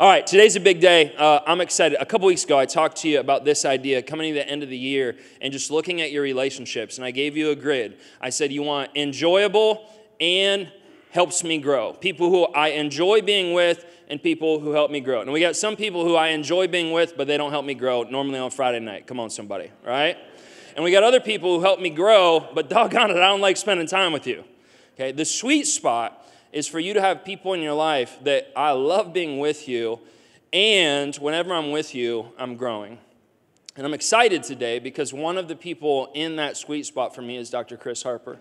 All right, today's a big day. Uh, I'm excited. A couple weeks ago, I talked to you about this idea coming to the end of the year and just looking at your relationships. And I gave you a grid. I said, You want enjoyable and helps me grow. People who I enjoy being with and people who help me grow. And we got some people who I enjoy being with, but they don't help me grow, normally on Friday night. Come on, somebody, right? And we got other people who help me grow, but doggone it, I don't like spending time with you. Okay, the sweet spot is for you to have people in your life that I love being with you, and whenever I'm with you, I'm growing. And I'm excited today because one of the people in that sweet spot for me is Dr. Chris Harper.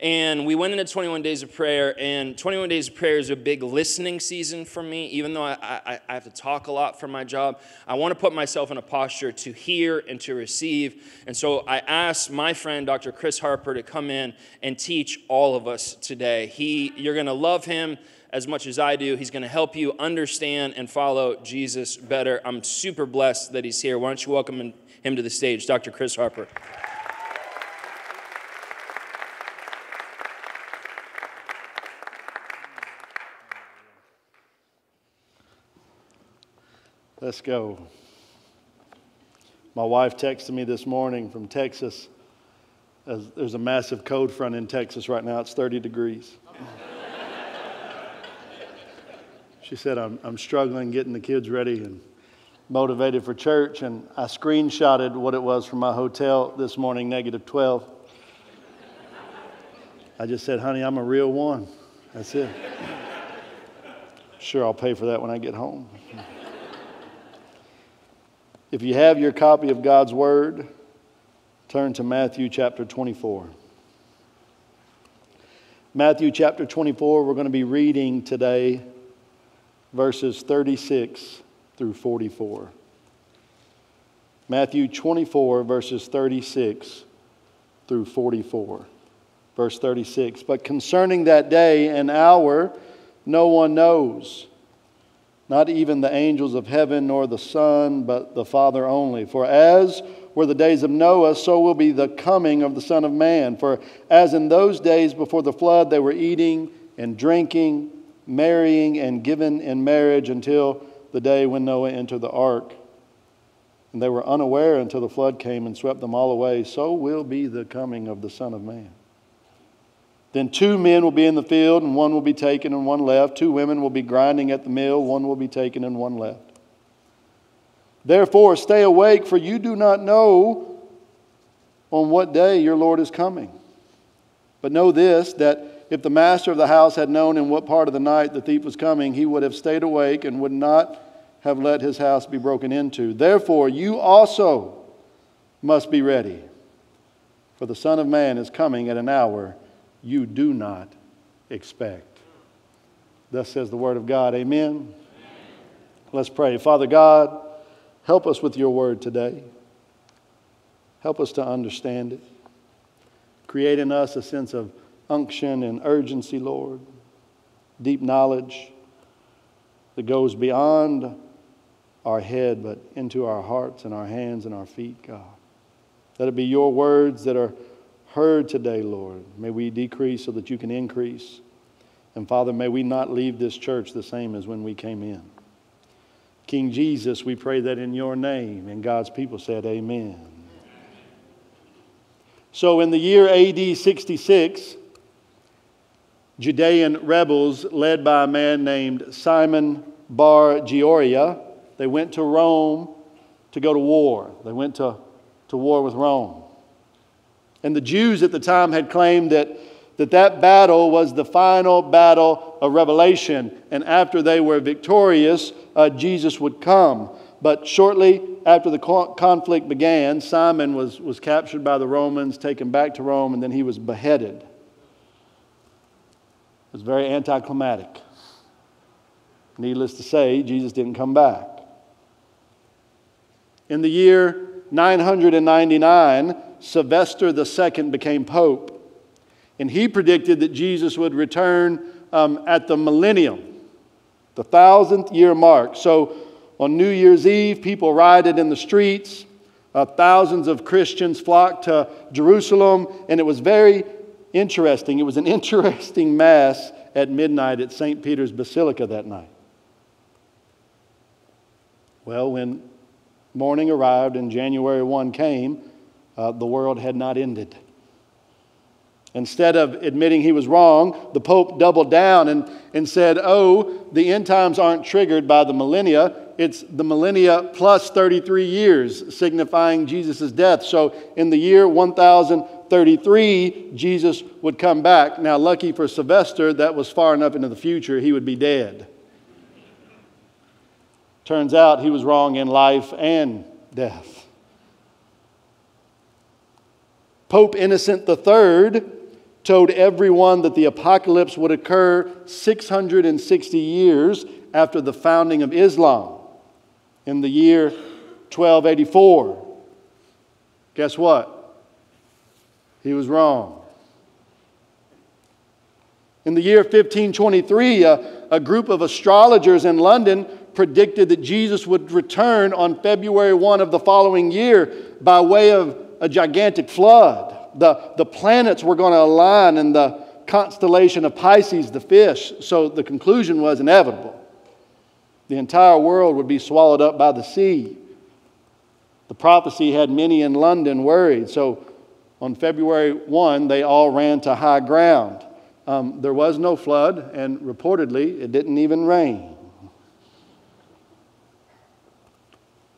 And we went into 21 days of prayer, and 21 days of prayer is a big listening season for me. Even though I, I, I, have to talk a lot for my job, I want to put myself in a posture to hear and to receive. And so I asked my friend, Dr. Chris Harper, to come in and teach all of us today. He, you're going to love him as much as I do. He's going to help you understand and follow Jesus better. I'm super blessed that he's here. Why don't you welcome him to the stage, Dr. Chris Harper. Let's go. My wife texted me this morning from Texas. There's a massive cold front in Texas right now. It's 30 degrees. she said, I'm, I'm struggling getting the kids ready and motivated for church. And I screenshotted what it was from my hotel this morning, negative 12. I just said, honey, I'm a real one. That's it. Sure, I'll pay for that when I get home. If you have your copy of God's Word, turn to Matthew chapter 24. Matthew chapter 24, we're going to be reading today verses 36 through 44. Matthew 24, verses 36 through 44. Verse 36 But concerning that day and hour, no one knows not even the angels of heaven, nor the Son, but the Father only. For as were the days of Noah, so will be the coming of the Son of Man. For as in those days before the flood, they were eating and drinking, marrying and given in marriage until the day when Noah entered the ark. And they were unaware until the flood came and swept them all away. So will be the coming of the Son of Man. Then two men will be in the field, and one will be taken and one left. Two women will be grinding at the mill, one will be taken and one left. Therefore, stay awake, for you do not know on what day your Lord is coming. But know this that if the master of the house had known in what part of the night the thief was coming, he would have stayed awake and would not have let his house be broken into. Therefore, you also must be ready, for the Son of Man is coming at an hour you do not expect. Thus says the Word of God. Amen. Amen. Let's pray. Father God, help us with your word today. Help us to understand it. Create in us a sense of unction and urgency, Lord, deep knowledge that goes beyond our head but into our hearts and our hands and our feet, God. Let it be your words that are heard today, Lord. May we decrease so that you can increase. And Father, may we not leave this church the same as when we came in. King Jesus, we pray that in your name. And God's people said, Amen. So in the year AD 66, Judean rebels led by a man named Simon Bar Giora, they went to Rome to go to war. They went to, to war with Rome. And the Jews at the time had claimed that that, that battle was the final battle of Revelation. And after they were victorious, uh, Jesus would come. But shortly after the conflict began, Simon was, was captured by the Romans, taken back to Rome, and then he was beheaded. It was very anticlimactic. Needless to say, Jesus didn't come back. In the year 999, Sylvester II became pope. And he predicted that Jesus would return um, at the millennium, the thousandth year mark. So on New Year's Eve, people rioted in the streets. Uh, thousands of Christians flocked to Jerusalem, and it was very interesting. It was an interesting mass at midnight at St. Peter's Basilica that night. Well, when morning arrived and January 1 came, uh, the world had not ended. Instead of admitting he was wrong, the Pope doubled down and, and said, Oh, the end times aren't triggered by the millennia. It's the millennia plus 33 years, signifying Jesus' death. So in the year 1033, Jesus would come back. Now, lucky for Sylvester, that was far enough into the future, he would be dead. Turns out he was wrong in life and death. Pope Innocent III told everyone that the apocalypse would occur 660 years after the founding of Islam in the year 1284. Guess what? He was wrong. In the year 1523, a, a group of astrologers in London predicted that Jesus would return on February 1 of the following year by way of a gigantic flood the, the planets were going to align in the constellation of Pisces, the fish. So the conclusion was inevitable. The entire world would be swallowed up by the sea. The prophecy had many in London worried. So on February 1, they all ran to high ground. Um, there was no flood, and reportedly, it didn't even rain.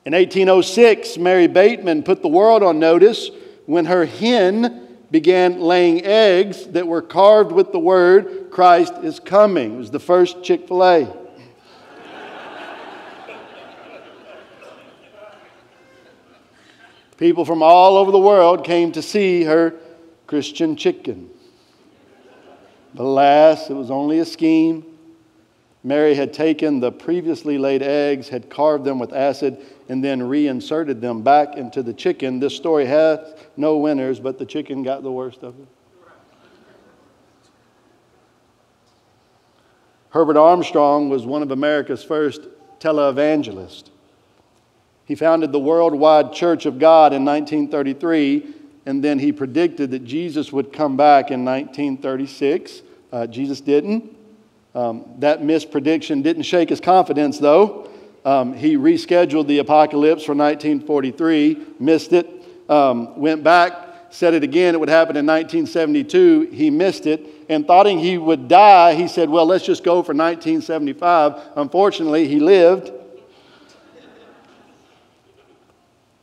In 1806, Mary Bateman put the world on notice when her hen began laying eggs that were carved with the word, Christ is coming. It was the first Chick fil A. People from all over the world came to see her Christian chicken. But alas, it was only a scheme. Mary had taken the previously laid eggs, had carved them with acid, and then reinserted them back into the chicken. This story has no winners, but the chicken got the worst of it. Herbert Armstrong was one of America's first televangelists. He founded the Worldwide Church of God in 1933, and then he predicted that Jesus would come back in 1936. Uh, Jesus didn't. Um, that misprediction didn't shake his confidence, though. Um, he rescheduled the apocalypse for 1943, missed it, um, went back, said it again, it would happen in 1972. He missed it, and thought he would die, he said, Well, let's just go for 1975. Unfortunately, he lived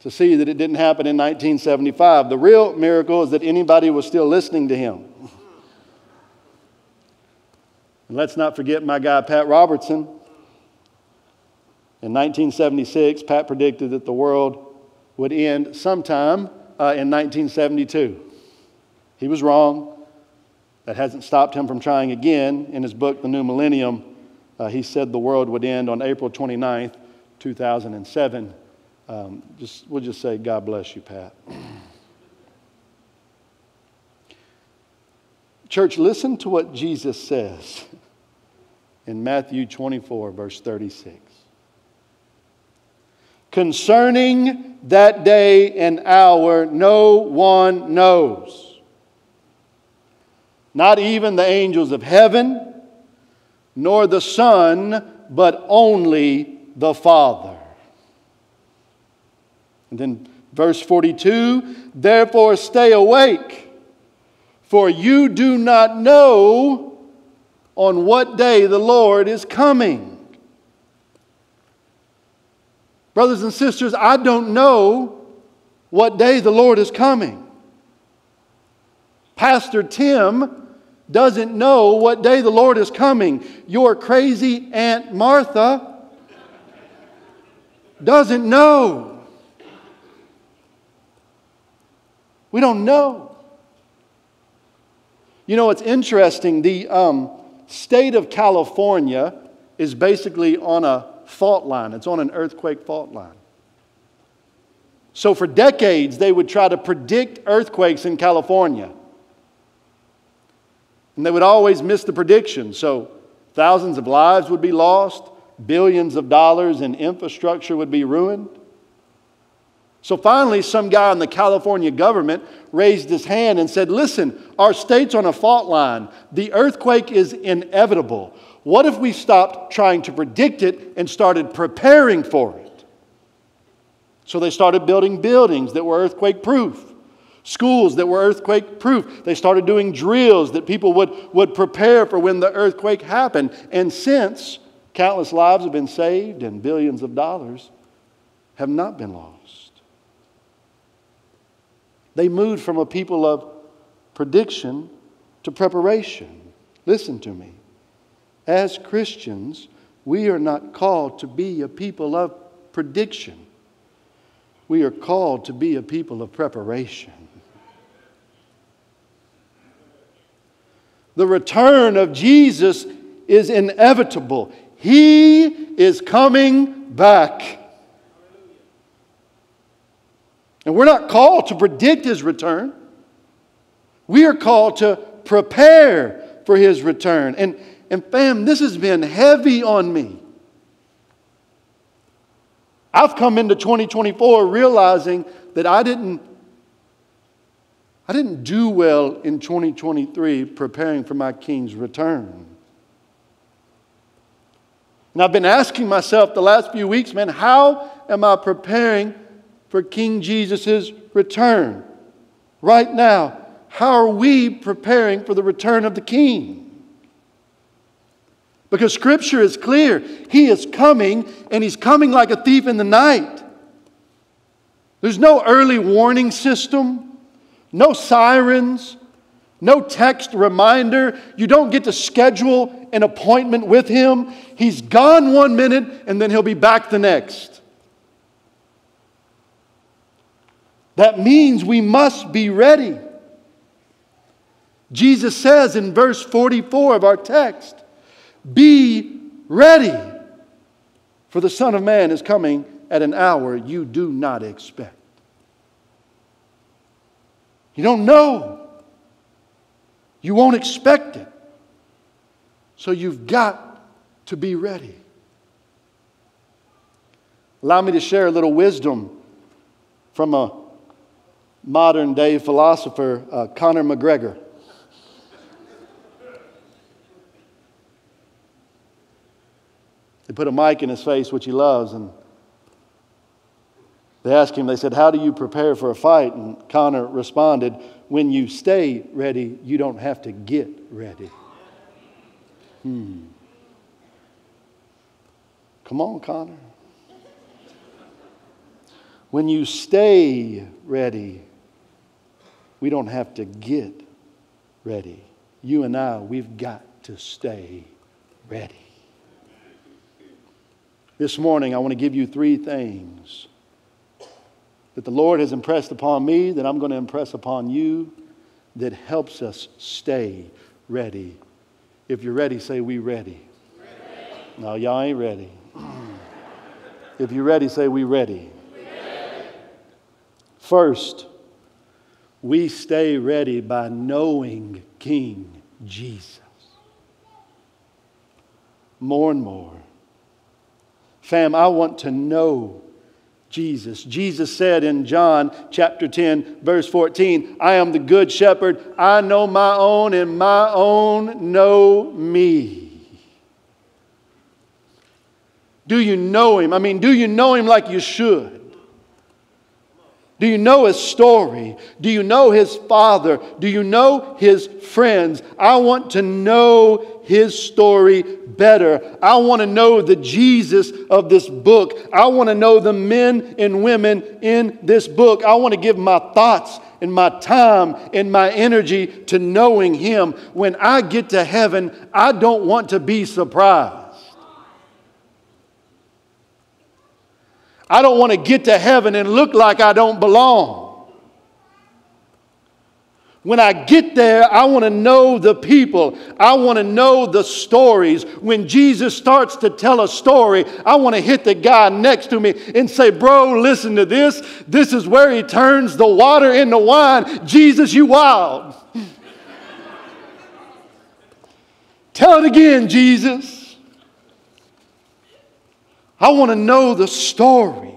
to see that it didn't happen in 1975. The real miracle is that anybody was still listening to him. And let's not forget my guy, Pat Robertson. In 1976, Pat predicted that the world would end sometime uh, in 1972. He was wrong. That hasn't stopped him from trying again. In his book, The New Millennium, uh, he said the world would end on April 29th, 2007. Um, just, we'll just say, God bless you, Pat. Church, listen to what Jesus says in Matthew 24, verse 36. Concerning that day and hour, no one knows. Not even the angels of heaven, nor the Son, but only the Father. And then verse 42 Therefore stay awake, for you do not know on what day the Lord is coming. Brothers and sisters, I don't know what day the Lord is coming. Pastor Tim doesn't know what day the Lord is coming. Your crazy Aunt Martha doesn't know. We don't know. You know, it's interesting. The um, state of California is basically on a fault line, it's on an earthquake fault line. So, for decades, they would try to predict earthquakes in California. And they would always miss the prediction. So, thousands of lives would be lost, billions of dollars in infrastructure would be ruined. So finally, some guy in the California government raised his hand and said, Listen, our state's on a fault line. The earthquake is inevitable. What if we stopped trying to predict it and started preparing for it? So they started building buildings that were earthquake proof, schools that were earthquake proof. They started doing drills that people would, would prepare for when the earthquake happened. And since countless lives have been saved and billions of dollars have not been lost. They moved from a people of prediction to preparation. Listen to me. As Christians, we are not called to be a people of prediction. We are called to be a people of preparation. The return of Jesus is inevitable. He is coming back. And we're not called to predict his return. We are called to prepare for his return. And, and fam, this has been heavy on me. I've come into 2024 realizing that I didn't I didn't do well in 2023 preparing for my king's return. And I've been asking myself the last few weeks, man, how am I preparing for King Jesus' return? Right now, how are we preparing for the return of the king? Because scripture is clear. He is coming, and he's coming like a thief in the night. There's no early warning system, no sirens, no text reminder. You don't get to schedule an appointment with him. He's gone one minute, and then he'll be back the next. That means we must be ready. Jesus says in verse 44 of our text, be ready, for the Son of Man is coming at an hour you do not expect. You don't know. You won't expect it. So you've got to be ready. Allow me to share a little wisdom from a modern day philosopher, uh, Conor McGregor. They put a mic in his face, which he loves, and they asked him, they said, How do you prepare for a fight? And Conor responded, When you stay ready, you don't have to get ready. Hmm. Come on, Conor. When you stay ready, we don't have to get ready. You and I, we've got to stay ready. This morning, I want to give you three things that the Lord has impressed upon me, that I'm going to impress upon you, that helps us stay ready. If you're ready, say, We ready. ready. No, y'all ain't ready. if you're ready, say, We ready. ready. First, we stay ready by knowing King Jesus. More and more. Fam, I want to know Jesus. Jesus said in John chapter 10, verse 14, I am the good shepherd. I know my own, and my own know me. Do you know him? I mean, do you know him like you should? Do you know his story? Do you know his father? Do you know his friends? I want to know his story better. I want to know the Jesus of this book. I want to know the men and women in this book. I want to give my thoughts and my time and my energy to knowing him. When I get to heaven, I don't want to be surprised. I don't want to get to heaven and look like I don't belong. When I get there, I want to know the people. I want to know the stories. When Jesus starts to tell a story, I want to hit the guy next to me and say, Bro, listen to this. This is where he turns the water into wine. Jesus, you wild. tell it again, Jesus. I want to know the stories.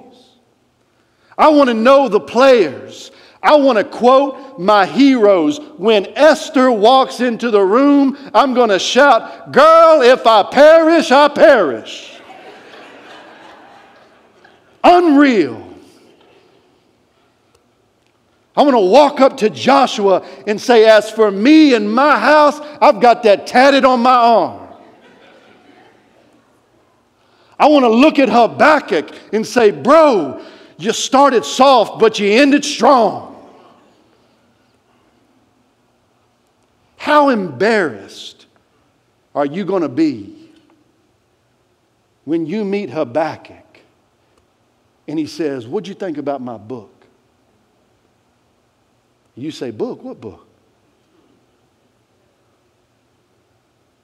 I want to know the players. I want to quote my heroes. When Esther walks into the room, I'm going to shout, Girl, if I perish, I perish. Unreal. I want to walk up to Joshua and say, As for me and my house, I've got that tatted on my arm. I want to look at Habakkuk and say, Bro, you started soft, but you ended strong. How embarrassed are you going to be when you meet Habakkuk and he says, What'd you think about my book? You say, Book? What book?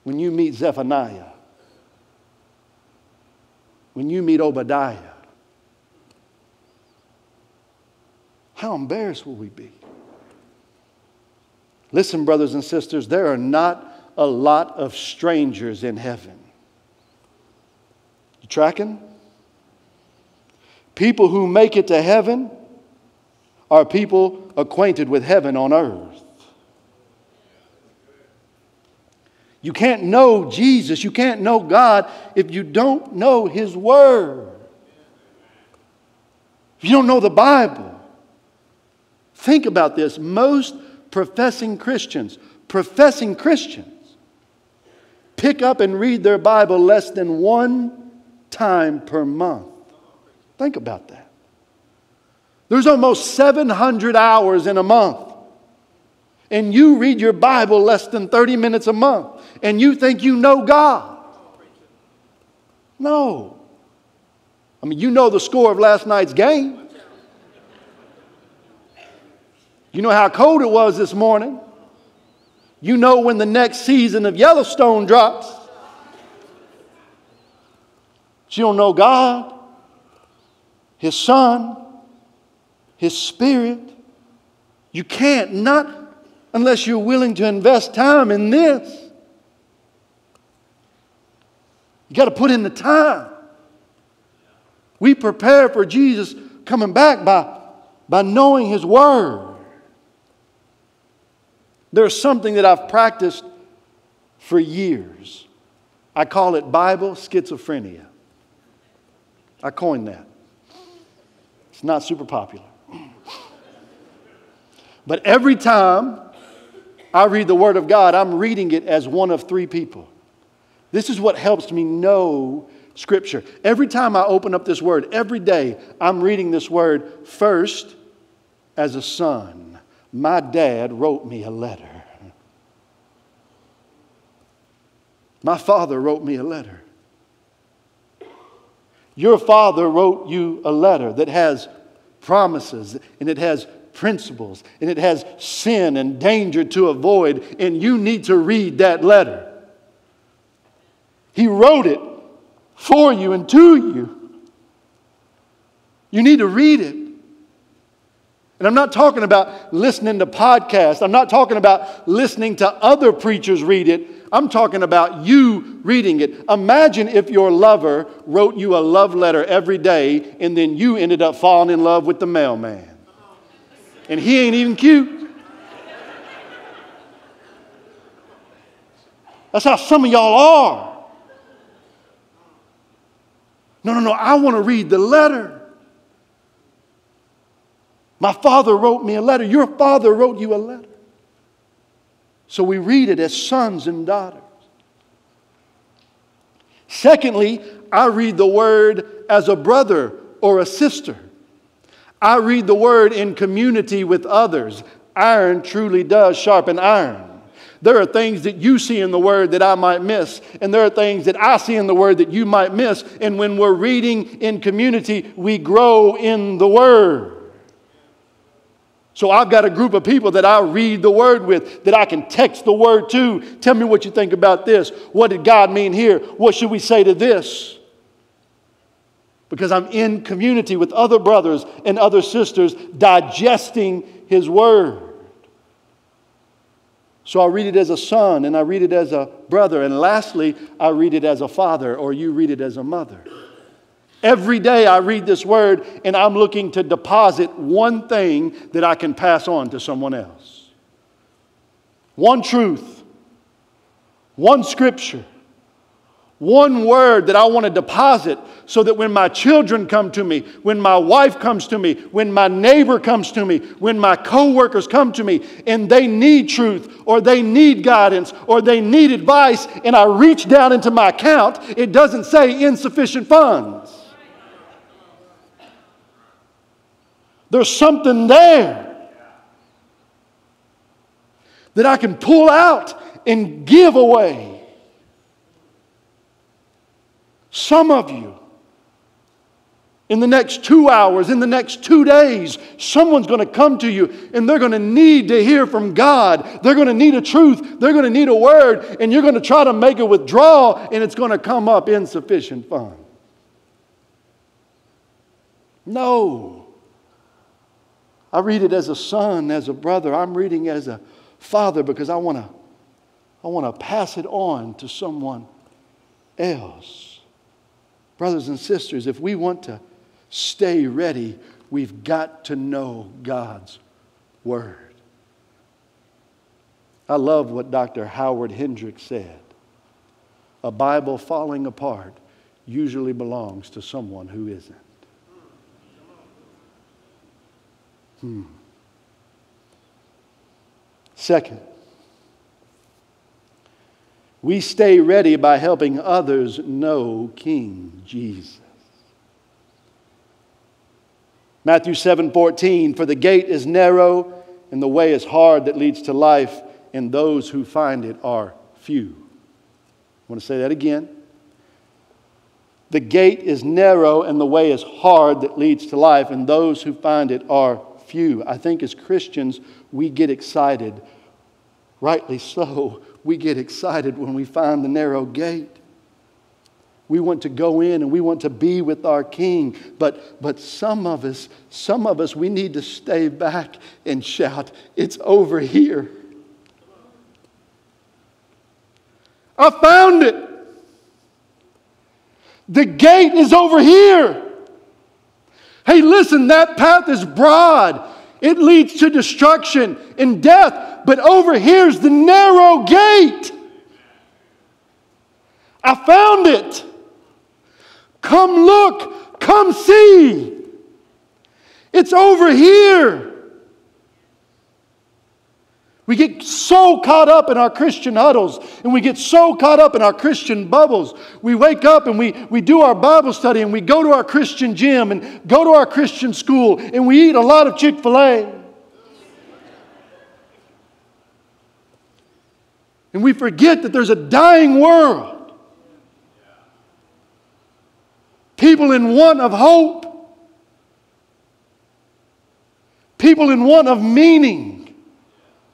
When you meet Zephaniah, when you meet Obadiah, how embarrassed will we be? Listen, brothers and sisters, there are not a lot of strangers in heaven. You tracking? People who make it to heaven are people acquainted with heaven on earth. You can't know Jesus, you can't know God if you don't know His Word. If you don't know the Bible. Think about this. Most professing Christians, professing Christians, pick up and read their Bible less than one time per month. Think about that. There's almost 700 hours in a month. And you read your Bible less than 30 minutes a month. And you think you know God. No. I mean, you know the score of last night's game. You know how cold it was this morning. You know when the next season of Yellowstone drops. But you don't know God, His Son, his Spirit. You can't, not unless you're willing to invest time in this. You got to put in the time. We prepare for Jesus coming back by, by knowing His Word. There's something that I've practiced for years. I call it Bible schizophrenia. I coined that. It's not super popular. But every time I read the Word of God, I'm reading it as one of three people. This is what helps me know Scripture. Every time I open up this Word, every day, I'm reading this Word first as a son. My dad wrote me a letter. My father wrote me a letter. Your father wrote you a letter that has promises and it has principles and it has sin and danger to avoid, and you need to read that letter. He wrote it for you and to you. You need to read it. And I'm not talking about listening to podcasts. I'm not talking about listening to other preachers read it. I'm talking about you reading it. Imagine if your lover wrote you a love letter every day and then you ended up falling in love with the mailman and he ain't even cute. That's how some of y'all are. No, no, no, I want to read the letter. My father wrote me a letter. Your father wrote you a letter. So we read it as sons and daughters. Secondly, I read the word as a brother or a sister. I read the word in community with others. Iron truly does sharpen iron. There are things that you see in the word that I might miss, and there are things that I see in the word that you might miss. And when we're reading in community, we grow in the word. So I've got a group of people that I read the word with, that I can text the word to. Tell me what you think about this. What did God mean here? What should we say to this? Because I'm in community with other brothers and other sisters digesting His Word. So I read it as a son, and I read it as a brother, and lastly, I read it as a father, or you read it as a mother. Every day I read this word, and I'm looking to deposit one thing that I can pass on to someone else. One truth, one scripture, One word that I want to deposit so that when my children come to me, when my wife comes to me, when my neighbor comes to me, when my coworkers come to me and they need truth or they need guidance or they need advice and I reach down into my account, it doesn't say insufficient funds. There's something there that I can pull out and give away. Some of you, in the next two hours, in the next two days, someone's going to come to you and they're going to need to hear from God. They're going to need a truth. They're going to need a word, and you're going to try to make a withdrawal, and it's going to come up insufficient funds. No. I read it as a son, as a brother. I'm reading as a father because I want to I want to pass it on to someone else. Brothers and sisters, if we want to stay ready, we've got to know God's Word. I love what Dr. Howard Hendricks said. A Bible falling apart usually belongs to someone who isn't. Hmm. Second, we stay ready by helping others know King Jesus. Matthew 7 14, for the gate is narrow and the way is hard that leads to life, and those who find it are few. I want to say that again. The gate is narrow and the way is hard that leads to life, and those who find it are few. I think as Christians, we get excited, rightly so, we get excited when we find the narrow gate. We want to go in and we want to be with our king. But, but some of us, some of us, we need to stay back and shout, It's over here. I found it. The gate is over here. Hey, listen, that path is broad. It leads to destruction and death, but over here's the narrow gate. I found it. Come look, come see. It's over here. We get so caught up in our Christian huddles and we get so caught up in our Christian bubbles. We wake up and we, we do our Bible study and we go to our Christian gym and go to our Christian school and we eat a lot of Chick fil A. And we forget that there's a dying world. People in want of hope. People in want of meaning.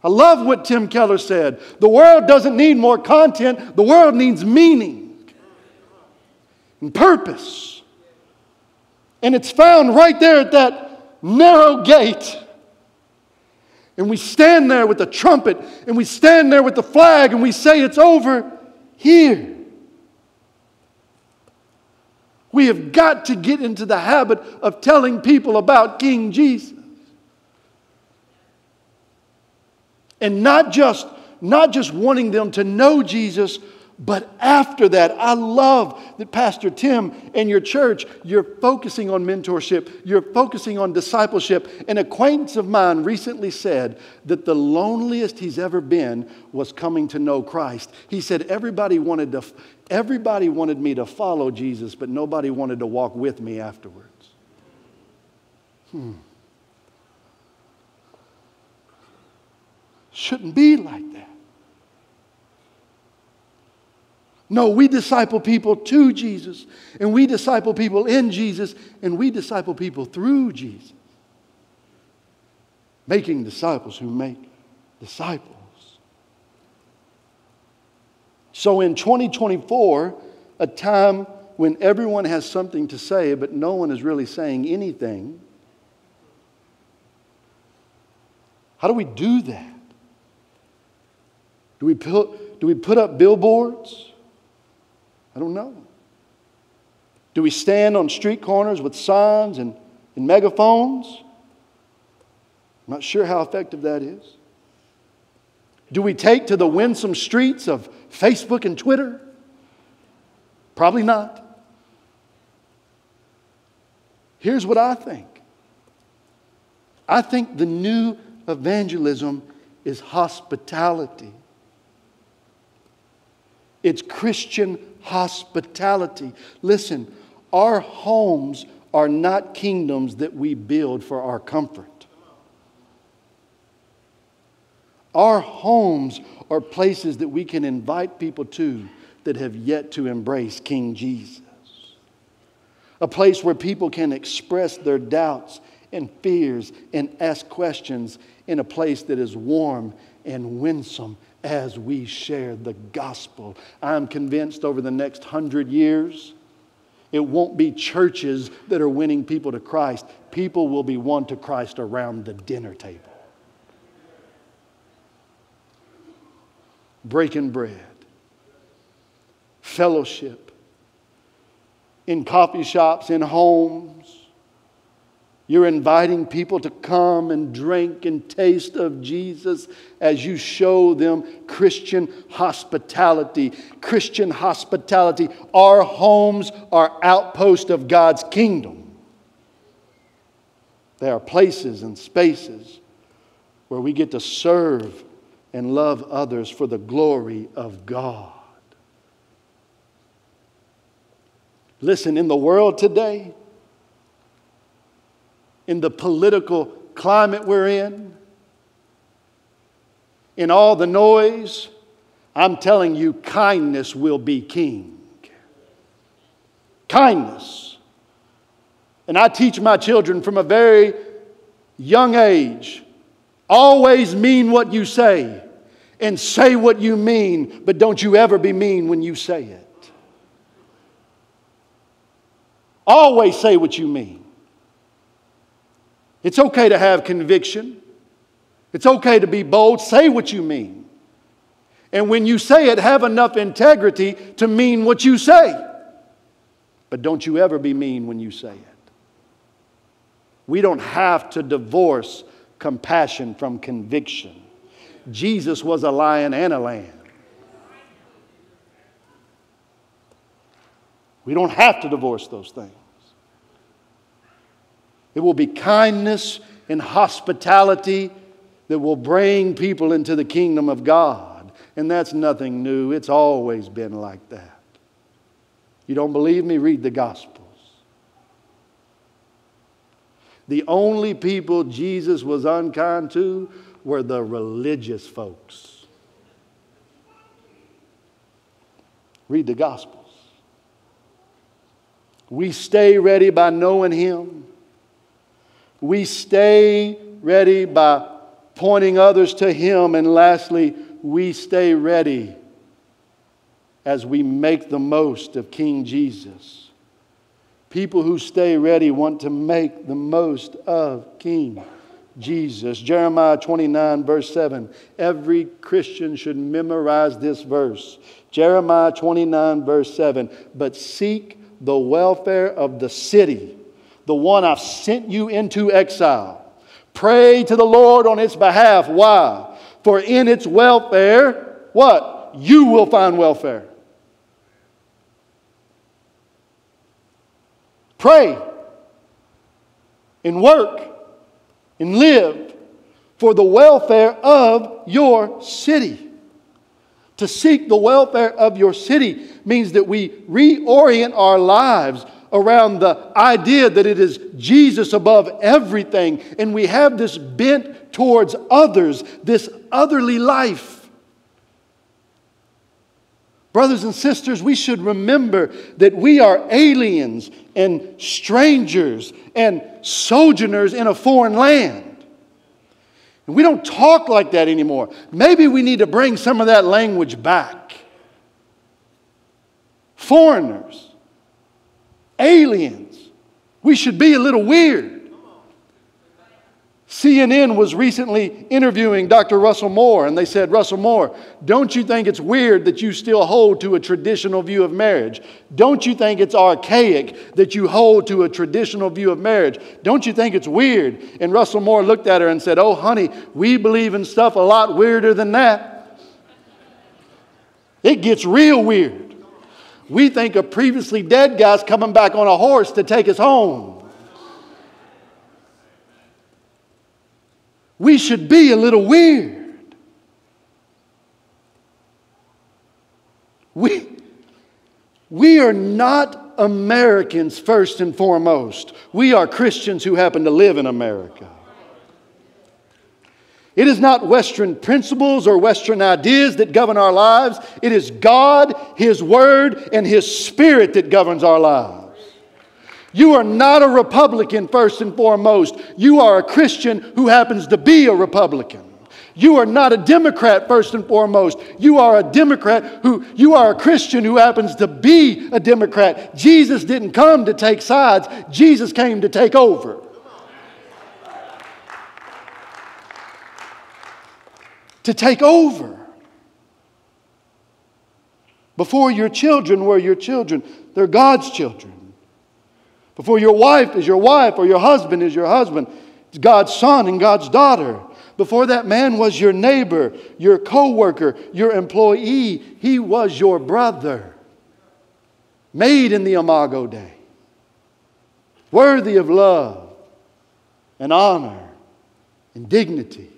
I love what Tim Keller said. The world doesn't need more content, the world needs meaning and purpose. And it's found right there at that narrow gate. And we stand there with the trumpet and we stand there with the flag and we say, It's over here. We have got to get into the habit of telling people about King Jesus. And not just not just wanting them to know Jesus, but after that, I love that Pastor Tim and your church, you're focusing on mentorship, you're focusing on discipleship. An acquaintance of mine recently said that the loneliest he's ever been was coming to know Christ. He said everybody wanted to everybody wanted me to follow Jesus, but nobody wanted to walk with me afterwards. Hmm. Shouldn't be like that. No, we disciple people to Jesus, and we disciple people in Jesus, and we disciple people through Jesus. Making disciples who make disciples. So in 2024, a time when everyone has something to say, but no one is really saying anything, how do we do that? Do we put, do we put up billboards? I don't know. Do we stand on street corners with signs and, and megaphones? I'm not sure how effective that is. Do we take to the winsome streets of Facebook and Twitter? Probably not. Here's what I think I think the new evangelism is hospitality. It's Christian hospitality. Listen, our homes are not kingdoms that we build for our comfort. Our homes are places that we can invite people to that have yet to embrace King Jesus. A place where people can express their doubts and fears and ask questions in a place that is warm and winsome as we share the gospel. I'm convinced over the next hundred years, it won't be churches that are winning people to Christ. People will be won to Christ around the dinner table. Breaking bread, fellowship, in coffee shops, in homes, you're inviting people to come and drink and taste of Jesus as you show them Christian hospitality. Christian hospitality. Our homes are outposts of God's kingdom. They are places and spaces where we get to serve and love others for the glory of God. Listen, in the world today, in the political climate we're in, in all the noise, I'm telling you, kindness will be king. Kindness. And I teach my children from a very young age always mean what you say and say what you mean, but don't you ever be mean when you say it. Always say what you mean. It's okay to have conviction. It's okay to be bold. Say what you mean. And when you say it, have enough integrity to mean what you say. But don't you ever be mean when you say it. We don't have to divorce compassion from conviction. Jesus was a lion and a lamb. We don't have to divorce those things. It will be kindness and hospitality that will bring people into the kingdom of God. And that's nothing new, it's always been like that. You don't believe me? Read the Gospels. The only people Jesus was unkind to were the religious folks. Read the Gospels. We stay ready by knowing Him we stay ready by pointing others to Him. And lastly, we stay ready as we make the most of King Jesus. People who stay ready want to make the most of King Jesus. Jeremiah 29, verse 7. Every Christian should memorize this verse. Jeremiah 29, verse 7. But seek the welfare of the city the one I've sent you into exile. Pray to the Lord on its behalf. Why? For in its welfare, what? You will find welfare. Pray and work and live for the welfare of your city. To seek the welfare of your city means that we reorient our lives around the idea that it is Jesus above everything, and we have this bent towards others, this otherly life. Brothers and sisters, we should remember that we are aliens and strangers and sojourners in a foreign land. And we don't talk like that anymore. Maybe we need to bring some of that language back. Foreigners aliens. We should be a little weird. CNN was recently interviewing Dr. Russell Moore, and they said, Russell Moore, don't you think it's weird that you still hold to a traditional view of marriage? Don't you think it's archaic that you hold to a traditional view of marriage? Don't you think it's weird? And Russell Moore looked at her and said, Oh, honey, we believe in stuff a lot weirder than that. It gets real weird. We think a previously dead guy's coming back on a horse to take us home. We should be a little weird. We, we are not Americans first and foremost. We are Christians who happen to live in America. It is not Western principles or Western ideas that govern our lives. It is God, His Word, and His Spirit that governs our lives. You are not a Republican first and foremost. You are a Christian who happens to be a Republican. You are not a Democrat first and foremost. You are a Democrat who, you are a Christian who happens to be a Democrat. Jesus didn't come to take sides, Jesus came to take over. To take over. Before your children were your children, they're God's children. Before your wife is your wife or your husband is your husband, it's God's son and God's daughter. Before that man was your neighbor, your co-worker, your employee, he was your brother. Made in the imago Dei. Worthy of love and honor and dignity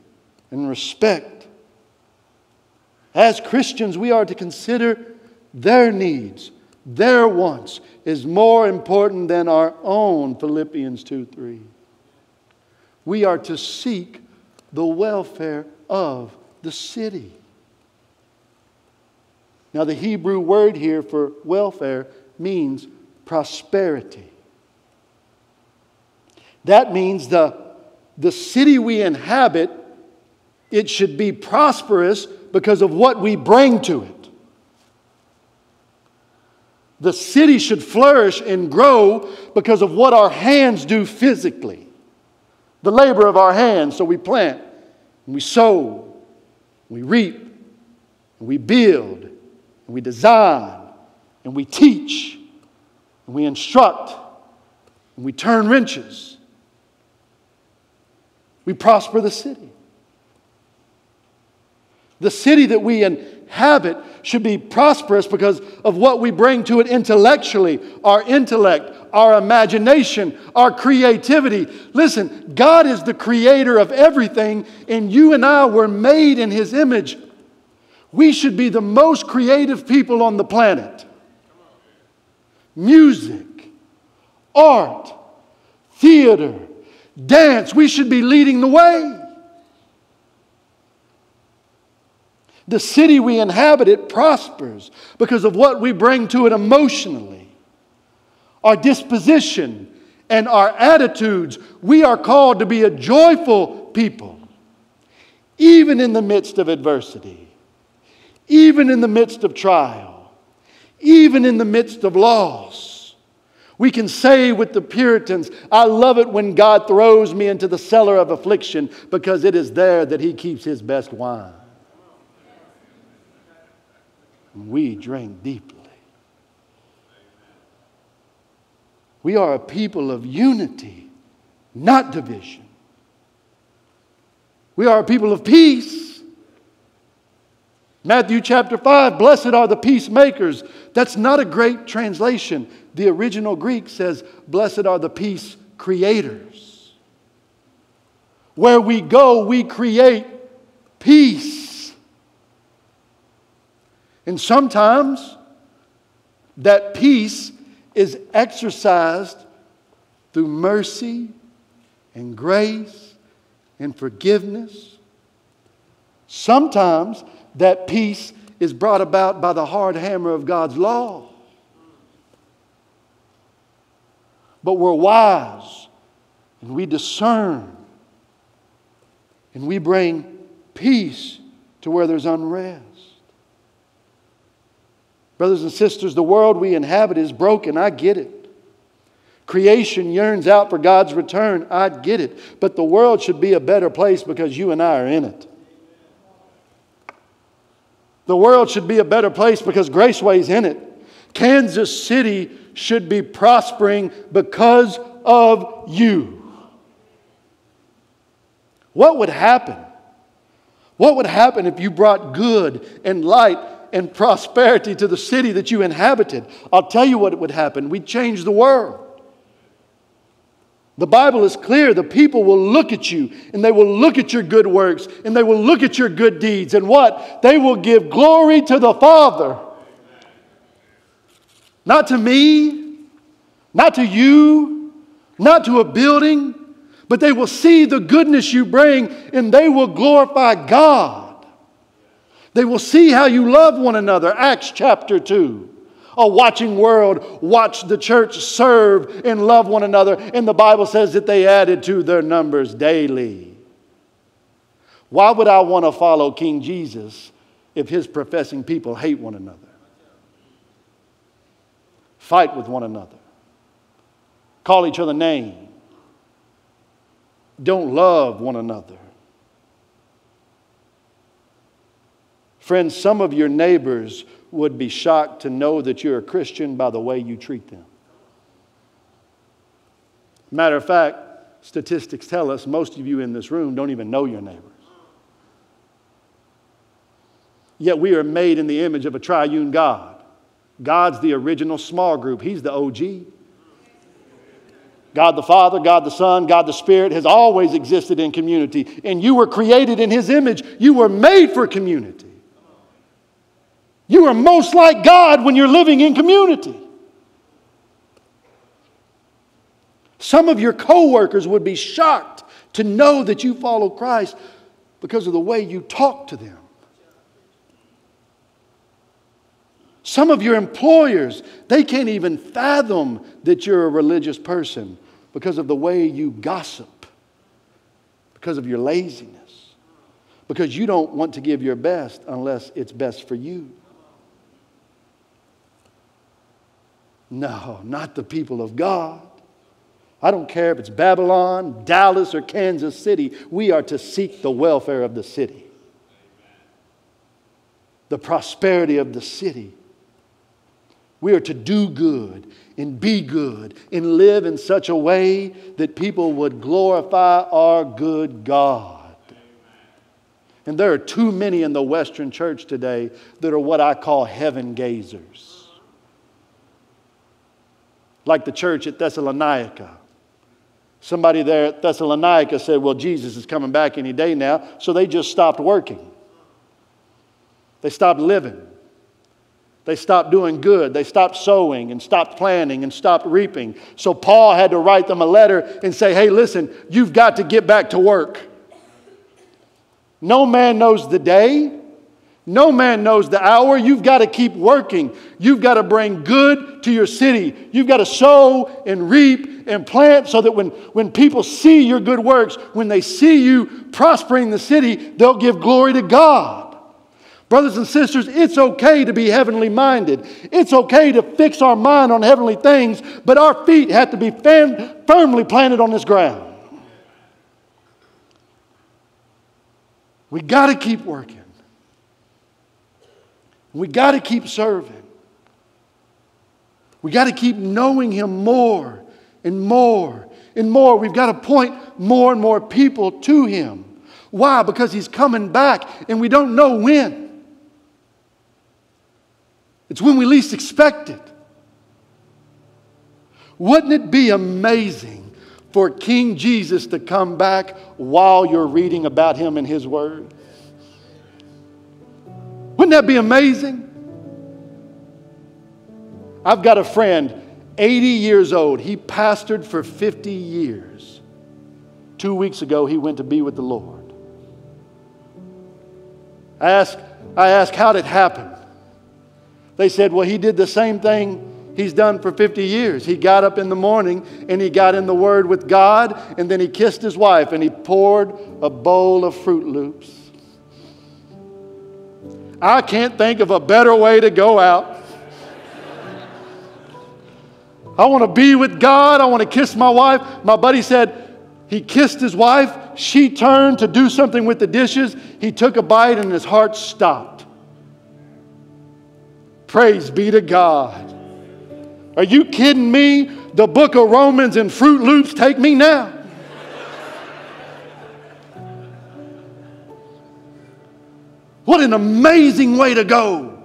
and respect as Christians, we are to consider their needs, their wants, is more important than our own, Philippians 2 3. We are to seek the welfare of the city. Now, the Hebrew word here for welfare means prosperity. That means the, the city we inhabit, it should be prosperous because of what we bring to it. The city should flourish and grow because of what our hands do physically. The labor of our hands. So we plant, and we sow, we reap, and we build, and we design, and we teach, and we instruct, and we turn wrenches. We prosper the city. The city that we inhabit should be prosperous because of what we bring to it intellectually our intellect, our imagination, our creativity. Listen, God is the creator of everything, and you and I were made in His image. We should be the most creative people on the planet. Music, art, theater, dance, we should be leading the way. The city we inhabit, it prospers because of what we bring to it emotionally, our disposition, and our attitudes. We are called to be a joyful people, even in the midst of adversity, even in the midst of trial, even in the midst of loss. We can say with the Puritans, I love it when God throws me into the cellar of affliction because it is there that He keeps His best wine we drink deeply. We are a people of unity, not division. We are a people of peace. Matthew chapter 5, blessed are the peacemakers. That's not a great translation. The original Greek says, blessed are the peace creators. Where we go, we create peace. And sometimes that peace is exercised through mercy and grace and forgiveness. Sometimes that peace is brought about by the hard hammer of God's law. But we're wise and we discern and we bring peace to where there's unrest. Brothers and sisters, the world we inhabit is broken. I get it. Creation yearns out for God's return. I get it. But the world should be a better place because you and I are in it. The world should be a better place because Graceway's in it. Kansas City should be prospering because of you. What would happen? What would happen if you brought good and light and prosperity to the city that you inhabited. I'll tell you what would happen. We'd change the world. The Bible is clear. The people will look at you and they will look at your good works and they will look at your good deeds. And what? They will give glory to the Father. Not to me, not to you, not to a building, but they will see the goodness you bring and they will glorify God. They will see how you love one another. Acts chapter 2. A watching world watched the church serve and love one another, and the Bible says that they added to their numbers daily. Why would I want to follow King Jesus if his professing people hate one another? Fight with one another, call each other names, don't love one another. Friends, some of your neighbors would be shocked to know that you're a Christian by the way you treat them. Matter of fact, statistics tell us most of you in this room don't even know your neighbors. Yet we are made in the image of a triune God. God's the original small group, He's the OG. God the Father, God the Son, God the Spirit has always existed in community. And you were created in His image. You were made for community. You are most like God when you're living in community. Some of your coworkers would be shocked to know that you follow Christ because of the way you talk to them. Some of your employers, they can't even fathom that you're a religious person because of the way you gossip, because of your laziness, because you don't want to give your best unless it's best for you. No, not the people of God. I don't care if it's Babylon, Dallas, or Kansas City. We are to seek the welfare of the city, the prosperity of the city. We are to do good and be good and live in such a way that people would glorify our good God. And there are too many in the Western church today that are what I call heaven gazers. Like the church at Thessalonica. Somebody there at Thessalonica said, Well, Jesus is coming back any day now. So they just stopped working, they stopped living. They stopped doing good. They stopped sowing and stopped planting and stopped reaping. So Paul had to write them a letter and say, hey, listen, you've got to get back to work. No man knows the day. No man knows the hour. You've got to keep working. You've got to bring good to your city. You've got to sow and reap and plant so that when, when people see your good works, when they see you prospering the city, they'll give glory to God. Brothers and sisters, it's okay to be heavenly minded. It's okay to fix our mind on heavenly things, but our feet have to be firmly planted on this ground. We got to keep working. We got to keep serving. We got to keep knowing Him more and more and more. We've got to point more and more people to Him. Why? Because He's coming back and we don't know when. It's when we least expect it. Wouldn't it be amazing for King Jesus to come back while you're reading about him in his word? Wouldn't that be amazing? I've got a friend, 80 years old. He pastored for 50 years. Two weeks ago, he went to be with the Lord. I asked, I asked how did it happen? They said, well, he did the same thing he's done for 50 years. He got up in the morning and he got in the Word with God, and then he kissed his wife and he poured a bowl of Froot Loops. I can't think of a better way to go out. I want to be with God. I want to kiss my wife. My buddy said he kissed his wife. She turned to do something with the dishes. He took a bite and his heart stopped. Praise be to God. Are you kidding me? The book of Romans and Froot Loops take me now. What an amazing way to go.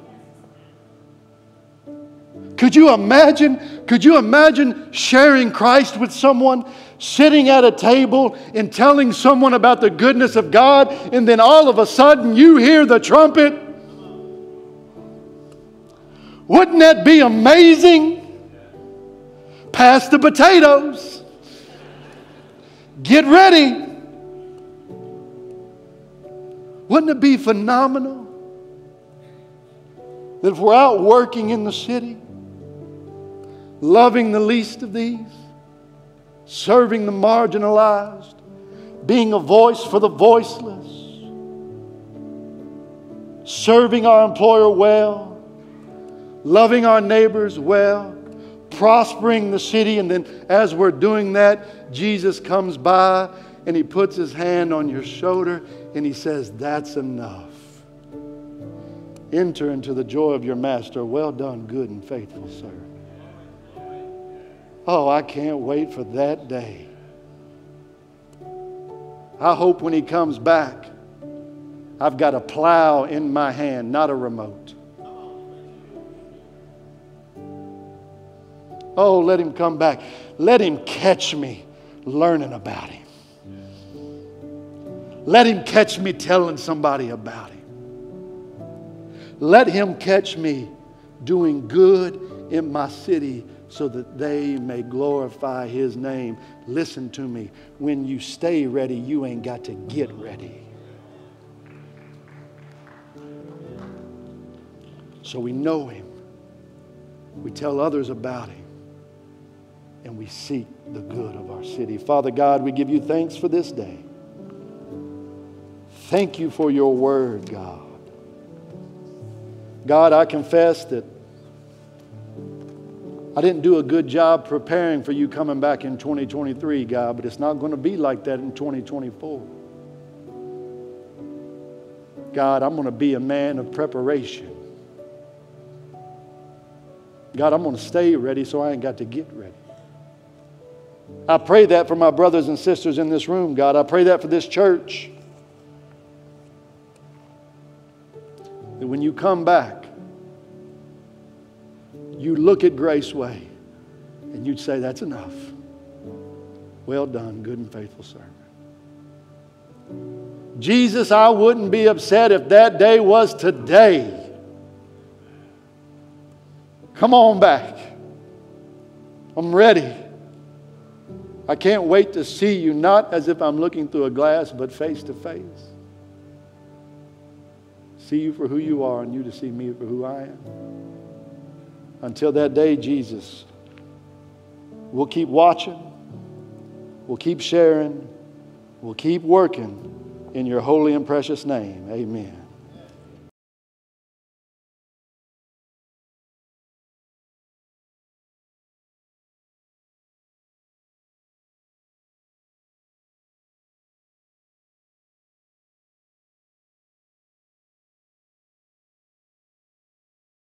Could you imagine? Could you imagine sharing Christ with someone, sitting at a table and telling someone about the goodness of God, and then all of a sudden you hear the trumpet? Wouldn't that be amazing? Pass the potatoes. Get ready. Wouldn't it be phenomenal that if we're out working in the city, loving the least of these, serving the marginalized, being a voice for the voiceless, serving our employer well, loving our neighbors well, prospering the city, and then as we're doing that, Jesus comes by and he puts his hand on your shoulder and he says, That's enough. Enter into the joy of your master. Well done, good and faithful servant. Oh, I can't wait for that day. I hope when he comes back, I've got a plow in my hand, not a remote. Oh, let him come back. Let him catch me learning about him. Let him catch me telling somebody about him. Let him catch me doing good in my city so that they may glorify his name. Listen to me. When you stay ready, you ain't got to get ready. So we know him. We tell others about him. And we seek the good of our city. Father God, we give you thanks for this day. Thank you for your word, God. God, I confess that I didn't do a good job preparing for you coming back in 2023, God, but it's not going to be like that in 2024. God, I'm going to be a man of preparation. God, I'm going to stay ready so I ain't got to get ready. I pray that for my brothers and sisters in this room, God. I pray that for this church. That when you come back, you look at Graceway and you'd say, That's enough. Well done, good and faithful servant. Jesus, I wouldn't be upset if that day was today. Come on back. I'm ready. I can't wait to see you, not as if I'm looking through a glass, but face to face. See you for who you are, and you to see me for who I am. Until that day, Jesus, we'll keep watching, we'll keep sharing, we'll keep working in your holy and precious name. Amen.